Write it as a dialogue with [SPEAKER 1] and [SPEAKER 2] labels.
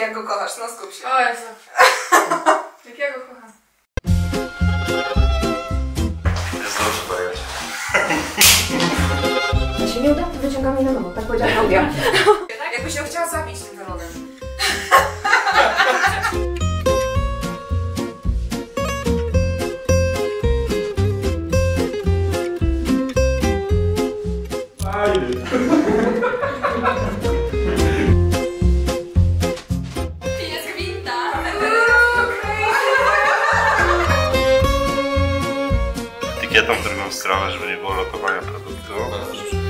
[SPEAKER 1] jak go kochasz, no skup się.
[SPEAKER 2] O Jezu. Jak ja go kocham.
[SPEAKER 3] Jest dobrze dojechać.
[SPEAKER 4] Jak się nie uda, to wyciągamy na nowo. Tak powiedziała Klaudia.
[SPEAKER 1] Jakbyś ją chciała zabić tym welonem.
[SPEAKER 2] Pies
[SPEAKER 3] Etykietą w drugą stronę, żeby nie było lokowania produktu.